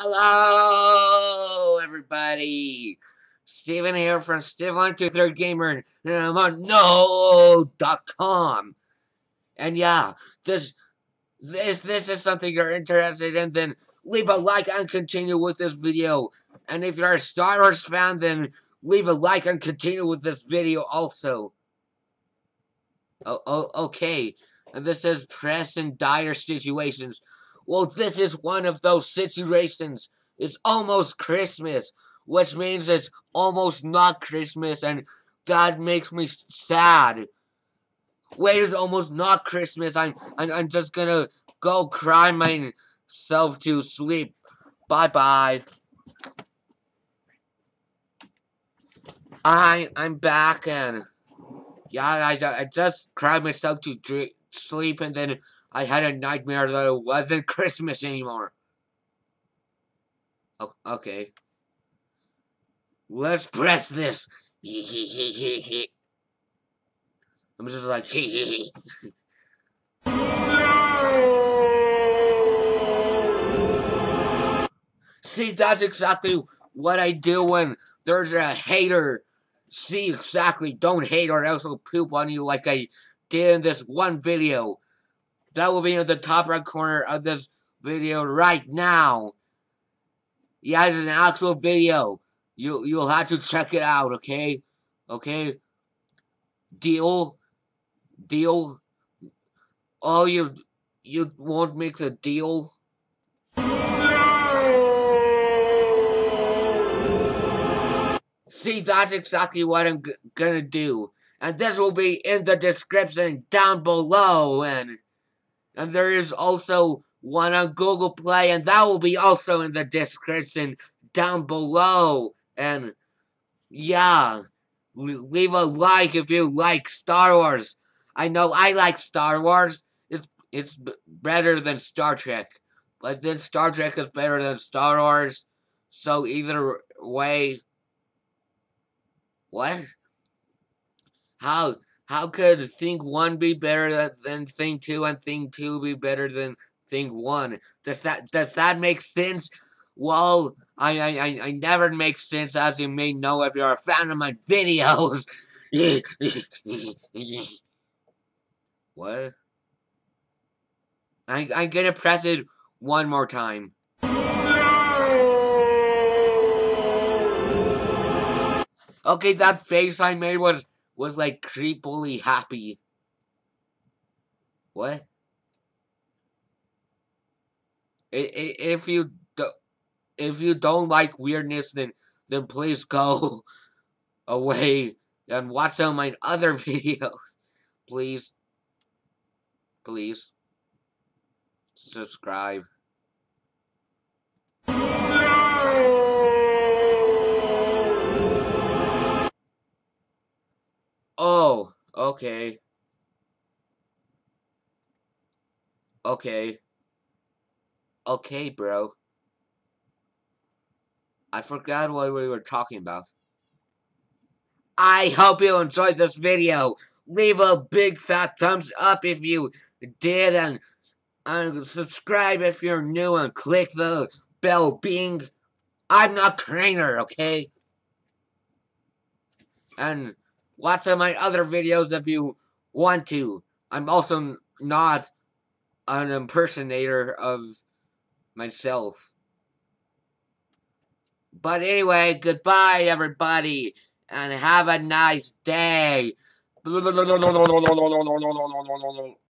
Hello, everybody. Stephen here from Steve123gamer, and uh, I'm on no.com. And yeah, this, this, this is something you're interested in, then leave a like and continue with this video. And if you're a Star Wars fan, then leave a like and continue with this video also. Oh, oh okay. And this says press in dire situations. Well, this is one of those situations. It's almost Christmas, which means it's almost not Christmas, and that makes me sad. Wait, it's almost not Christmas. I'm, I'm, I'm just gonna go cry myself to sleep. Bye bye. I, I'm back and yeah, I, I just cried myself to sleep and then I had a nightmare that it wasn't Christmas anymore. Okay. Let's press this. I'm just like, See, that's exactly what I do when there's a hater. See, exactly. Don't hate or else I'll poop on you like I did in this one video. That will be in the top right corner of this video right now. Yeah, it's an actual video. You you'll have to check it out, okay? Okay? Deal? Deal? Oh you you won't make the deal? See, that's exactly what I'm gonna do. And this will be in the description down below. And and there is also one on Google Play, and that will be also in the description down below. And yeah, leave a like if you like Star Wars. I know I like Star Wars. It's it's better than Star Trek, but then Star Trek is better than Star Wars. So either way, what? How how could thing one be better than thing two and thing two be better than thing one? Does that does that make sense? Well, I I I never make sense as you may know if you're a fan of my videos. what? I I'm gonna press it one more time. Okay, that face I made was was like creepily happy. What? If you do, if you don't like weirdness, then then please go away and watch some of my other videos. Please, please subscribe. Okay. Okay. Okay, bro. I forgot what we were talking about. I hope you enjoyed this video. Leave a big fat thumbs up if you did and, and subscribe if you're new and click the bell bing. I'm not Crainer, okay? And some of my other videos if you want to. I'm also not an impersonator of myself. But anyway, goodbye everybody, and have a nice day.